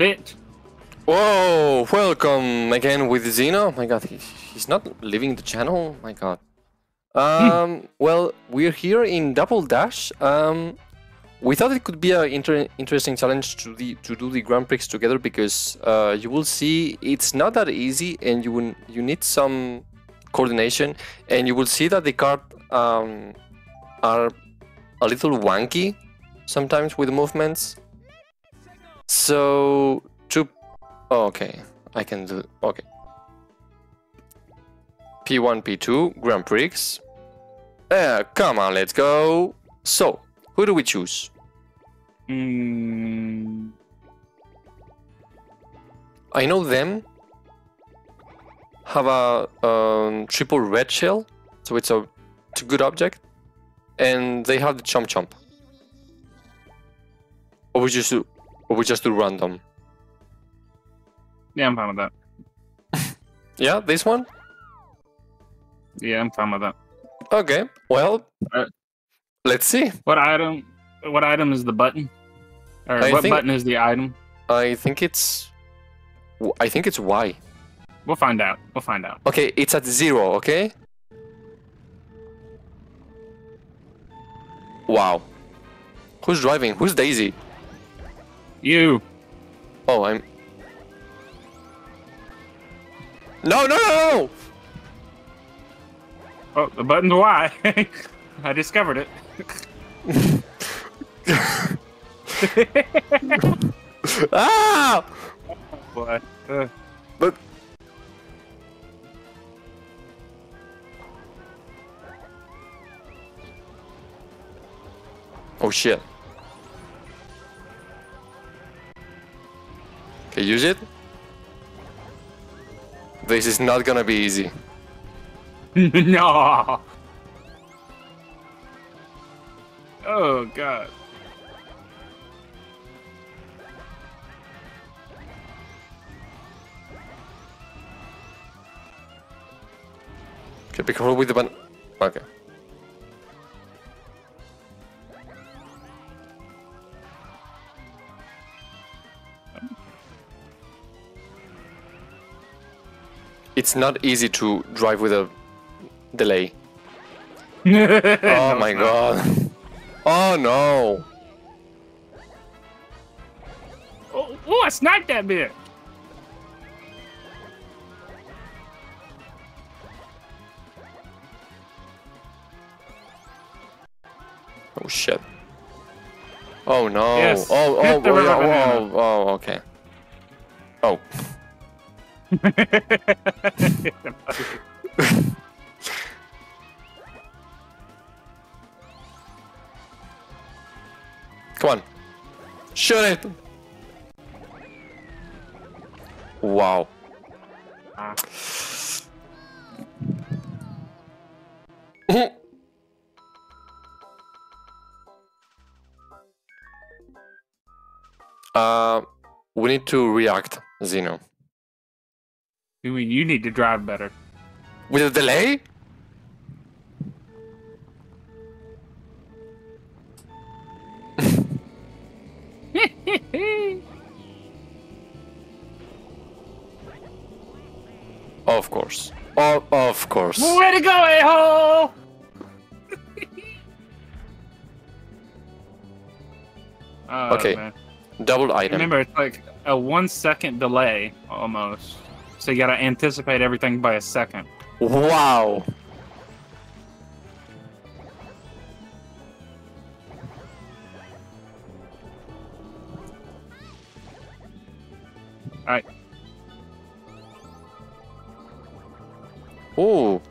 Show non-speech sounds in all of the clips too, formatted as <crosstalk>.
bitch. Whoa! Welcome again with Zeno. My God, he, he's not leaving the channel. My God. Um. well, we're here in Double Dash. Um, we thought it could be an inter interesting challenge to the to do the Grand Prix together because uh, you will see it's not that easy, and you will, you need some coordination, and you will see that the card um are a little wanky sometimes with movements. So to oh, okay, I can do okay. P1, P2, Grand Prix. Uh, come on, let's go. So, who do we choose? Mm, I know them have a um, triple red shell, so it's a, it's a good object, and they have the chomp chomp. Or we just do, or we just do random. yeah, I'm fine with that. <laughs> Yeah, this one. Yeah, I'm fine with that. Okay. Well, Uh, let's see. What item? What item is the button? Or I what think- button is the item? I think it's. I think it's Y. We'll find out. We'll find out. Okay, it's at zero. Okay. Wow. Who's driving? Who's Daisy? You. Oh, I'm. No, no, no! Oh, the button's Y. <laughs> I discovered it. <laughs> Ah! Boy. Uh, But. Oh shit. Okay, use it. This is not gonna be easy. <laughs> no. Oh god. Okay, be careful with the button. Okay. It's not easy to drive with a delay. <laughs> Oh my god. <laughs> Oh no. Oh, oh, I sniped that bit. Oh shit. Oh no. Yes. Oh, oh, oh, banana. oh, oh, okay. Oh. Come on. Shoot it. Wow. <laughs> Uh, we need to react, Zeno. You mean you need to drive better? With a delay? <laughs> Of course. Oh, of course. Way to go, a-hole! <laughs> Oh, Okay. man. Double item. Remember, it's like a one second delay almost. So you gotta anticipate everything by a second. Wow. Alright. Ooh.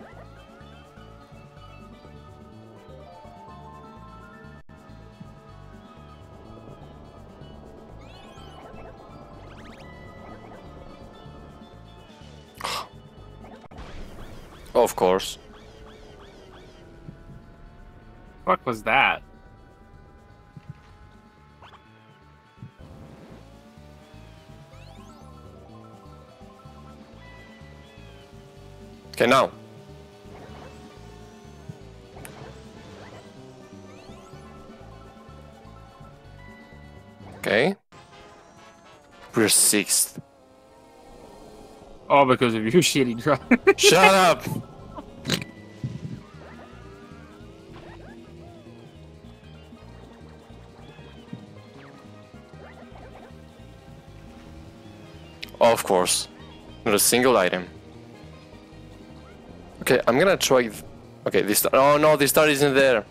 Course. Fuck was that? Okay, now. Okay. We're sixth. All because of your <laughs> shitty drive. Shut up! Of course. Not a single item. Okay, I'm gonna try... Okay, this... Oh no, this star isn't there.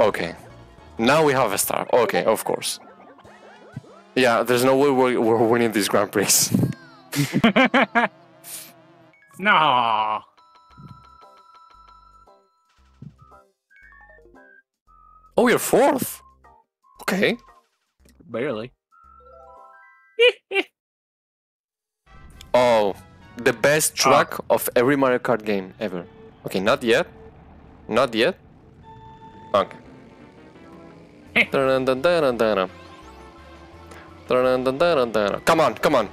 Okay. Now we have a star. Okay, of course. Yeah, there's no way we're, we're winning this Grand Prix. <laughs> no. Oh, we're fourth. Okay. Barely. <laughs> Oh, the best ah. track of every Mario Kart game ever. Okay, not yet. Not yet. Okay. <laughs> Come on, come on.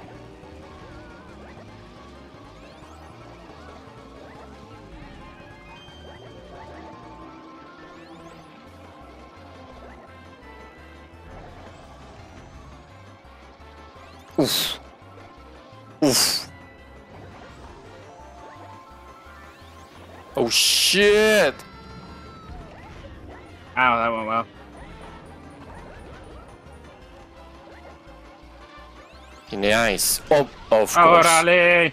Oof. Oof. Oh shit! Ow, that went well. In the eyes. Oh, of course. Orale.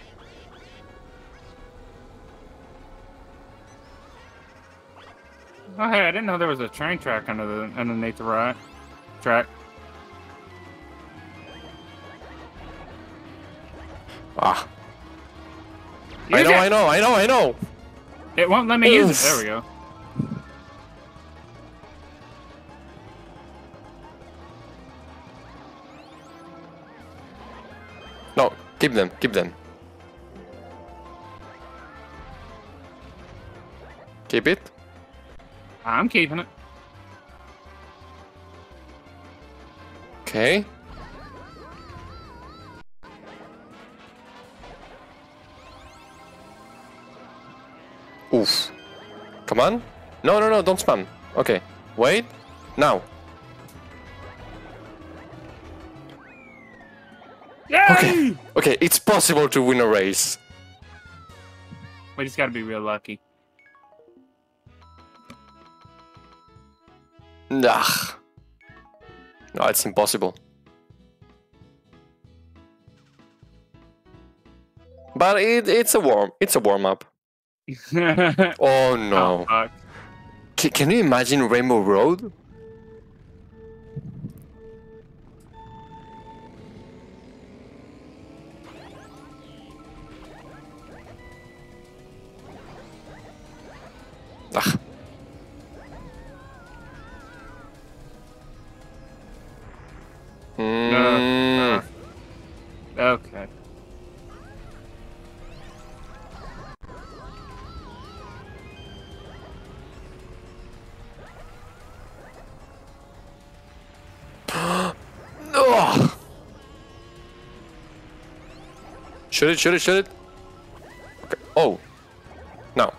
Oh, hey, I didn't know there was a train track under the underneath the right track. Ah. I know, it. I know, I know, I know. It won't let me use it. There we go. No, keep them, keep them. Keep it. I'm keeping it. Okay. Come on. No, no, no, don't spam. Okay. Wait. Now. Yay! Okay. Okay, it's possible to win a race. We just gotta be real lucky. Nah. No, it's impossible. But it, it's a warm it's a warm up. Oh, <laughs> Oh no. fuck. Ca- can you imagine Rainbow Road? Ah. Shoot it, shoot it, shoot it. Okay. Oh. No.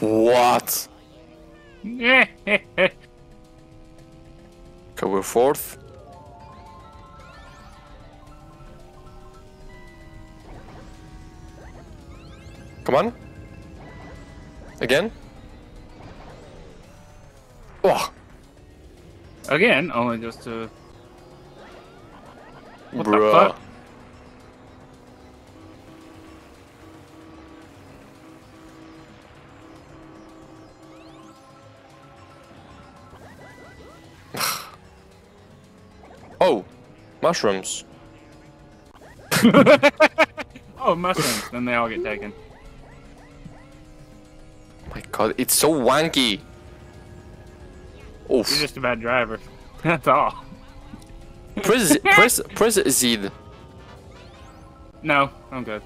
What? <laughs> Okay, we're fourth. Come on. Again. Oh, Again, only just to. What the fuck? <sighs> Oh, mushrooms. <laughs> Oh, mushrooms. then they all get taken. My god, it's so wanky. Oof. You're just a bad driver. <laughs> That's all. press, <laughs> press, press Z. No, I'm good.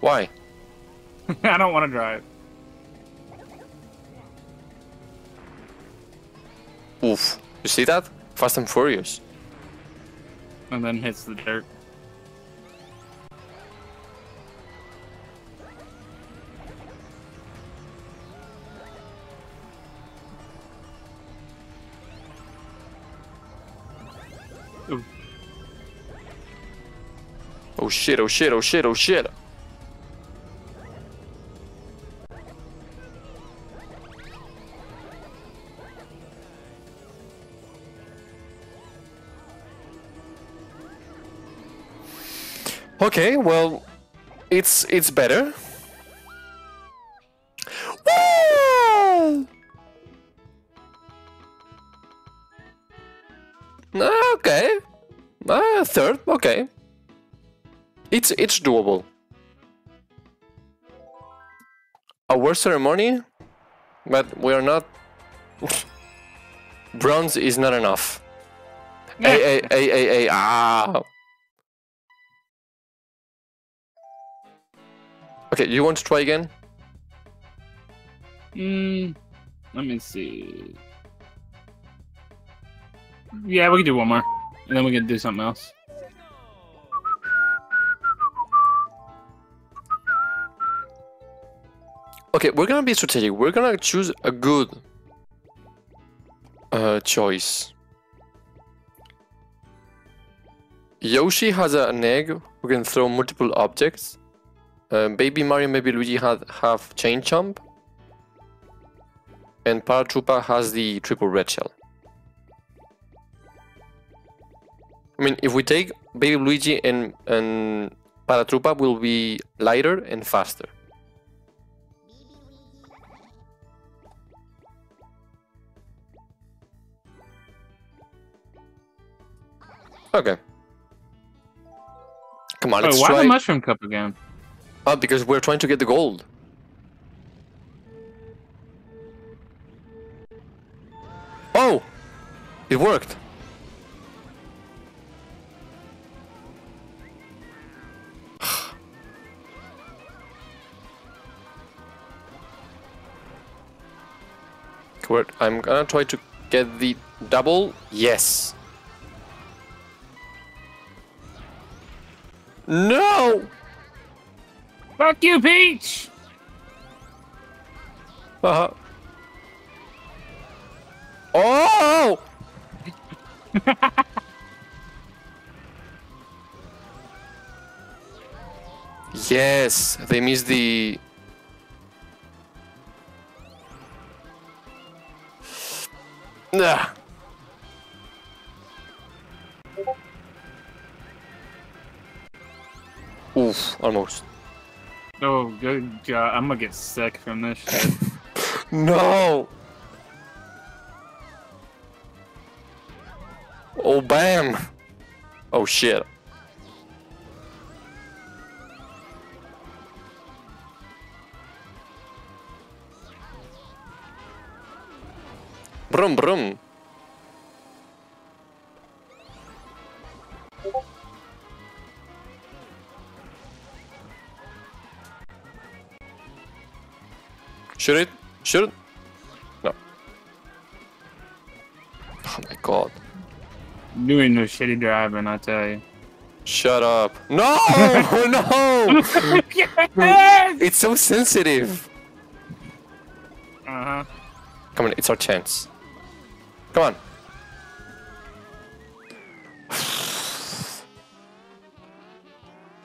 Why? <laughs> I don't want to drive. Oof. You see that? Fast and Furious. And then hits the dirt. Oh shit, oh shit, oh shit, oh shit. Okay, well, it's it's better. Okay, uh, third. Okay, it's it's doable. Award ceremony, but we are not. <laughs> Bronze is not enough. Hey, hey, hey, hey, hey, ah. Okay, you want to try again? Mm, let me see. Yeah, we can do one more, and then we can do something else. Okay, we're gonna be strategic. We're gonna choose a good uh, choice. Yoshi has an egg who can throw multiple objects. Uh, Baby Mario Baby Luigi have, have Chain Chomp. And Paratroopa has the triple red shell. I mean, if we take Baby Luigi and, and Paratroopa will be lighter and faster. Okay. Come on, Wait, let's why try. the mushroom cup again? Oh, because we're trying to get the gold. Oh! It worked. <sighs> I'm gonna try to get the double. Yes. No! Fuck you, Peach! Uh-huh. Oh! <laughs> yes, they missed the. <sighs> Nah. Oof, almost. Oh, good God. I'm gonna get sick from this shit. <laughs> No! Oh, bam! Oh, shit. Brum brum. Shoot it. Should it. No. Oh my god. Doing no shitty driving, I tell you. Shut up. No! <laughs> <laughs> no! yes! It's so sensitive. Uh-huh. Come on, it's our chance. Come on. <sighs>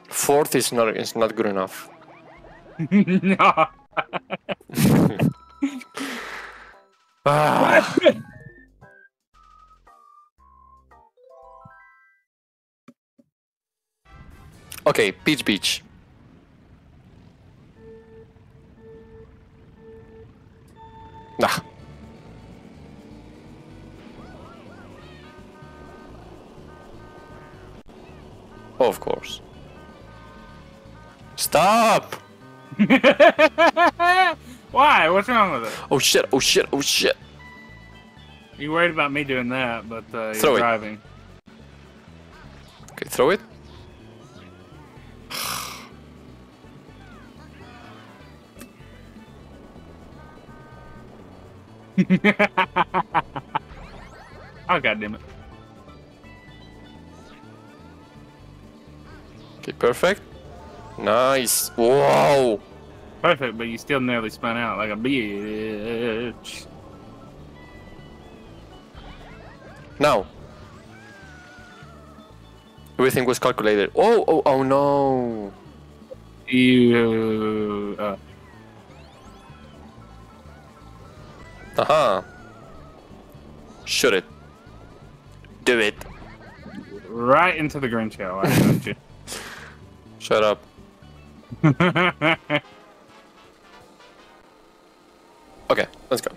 Fourth is not is not good enough. <laughs> no. Ah. Okay, Peach Beach. Nah. Of course. Stop! <laughs> Why? What's wrong with it? Oh shit, oh shit, oh shit. You worried about me doing that, but uh, you're it. driving. Okay, throw it. <laughs> oh god damn it. Okay, perfect. Nice. Whoa! Perfect, but you still nearly spun out like a bitch. Now. Everything was calculated. Oh, oh, oh no. You. Uh, Aha. Shoot it. Do it. right into the green shell. I got you. <laughs> Shut up. <laughs> Okay, let's go.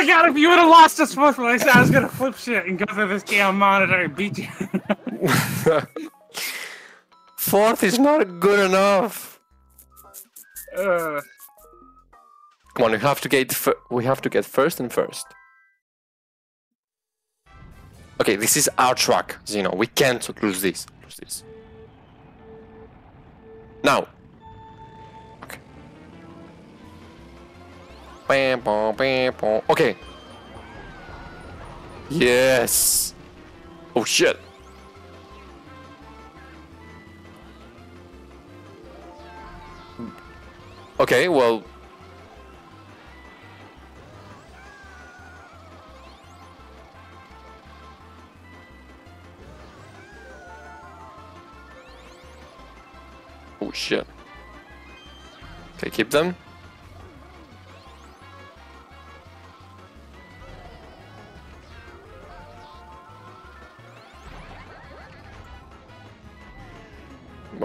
To God, if you would have lost this I said I was gonna flip shit and go through this damn monitor and beat you. <laughs> Fourth is not good enough. uh, Come on, we have to get we have to get first and first. Okay, this is our track, Zeno. We can't lose this. Lose this. Now. Bam, bam, bam, bam. Okay. Yes. Oh shit. Okay, well, Oh shit. Okay, keep them.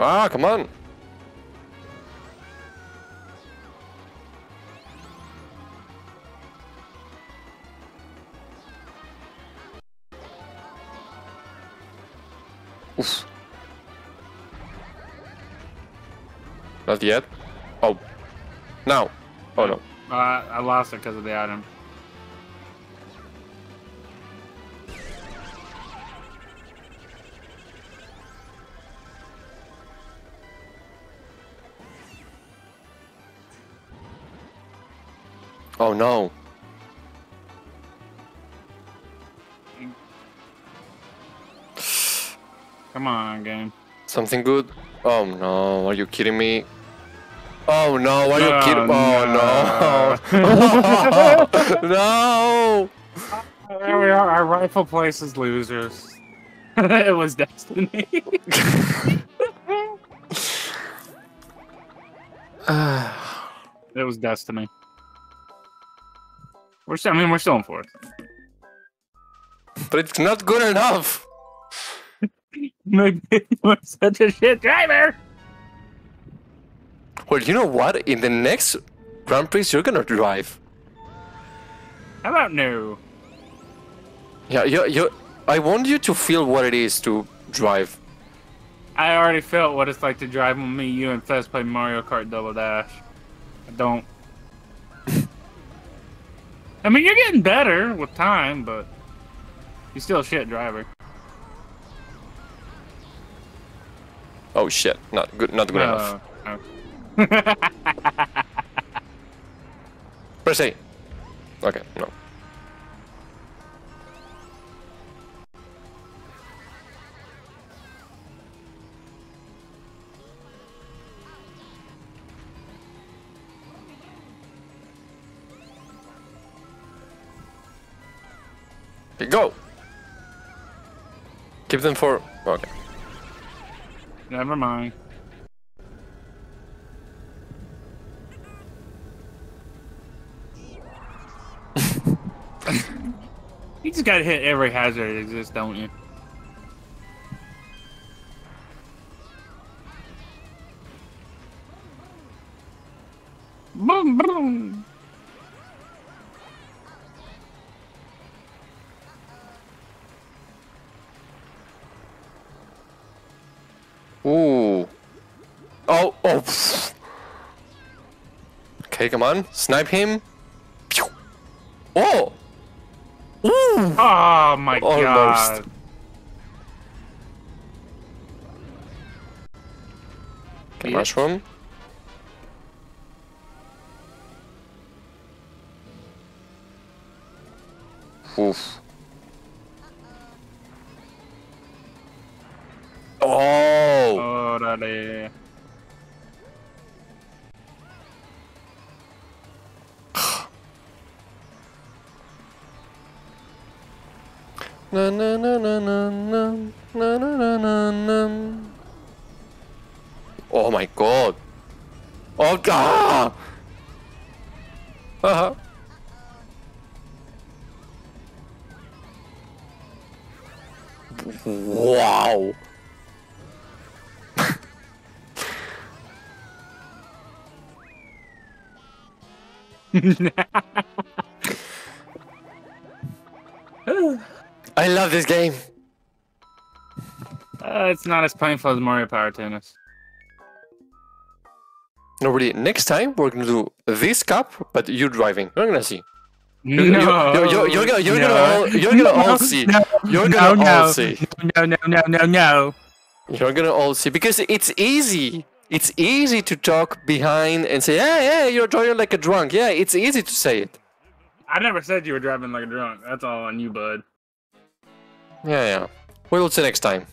Ah, come on. Oof. Not yet. Oh. Now. Oh no. uh, I lost it because of the item. Oh no. Come on, game. Something good? Oh no, are you kidding me? Oh no, are you No, kidding? Oh no. <laughs> <laughs> no. There we are. Our rightful place is losers. <laughs> it was destiny. <sighs> it was destiny. We're still. I mean, we're still in fourth. but it's not good enough. <laughs> Maybe <laughs> we're such a shit driver. Well, you know what? In the next Grand Prix, you're gonna drive. How about no? Yeah, you, you. I want you to feel what it is to drive. I already felt what it's like to drive with me, you, and Fez play Mario Kart Double Dash. I don't. I mean, you're getting better with time, but you're still a shit driver. Oh shit! Not good. Not good enough. Uh, no. <laughs> Press A. Okay, no. Go! Keep them for... Okay. Never mind. <laughs> you just gotta hit every hazard that exists, don't you? Boom, boom. Ooh. Oh, oh. Okay, come on. Snipe him. Pew. Oh! Ooh! Oh my Almost. god. Okay, yeah. mushroom. Oof. Órale. Na na na na na na na na na na. Oh my god! Oh god! <laughs> Wow! <laughs> I love this game. Uh, it's not as painful as Mario Power Tennis. No, really. Next time we're gonna do this cup, but you driving. You're gonna see. No, You're, you're, you're, you're gonna, you're no. gonna all, you're gonna all see. no, You're no, gonna all no, see. No, no, no, no, no. You're gonna all see because it's easy. It's easy to talk behind and say, "Yeah, yeah, you're driving like a drunk." Yeah, it's easy to say it. I never said you were driving like a drunk. That's all on you, bud. Yeah, yeah. We'll see next time.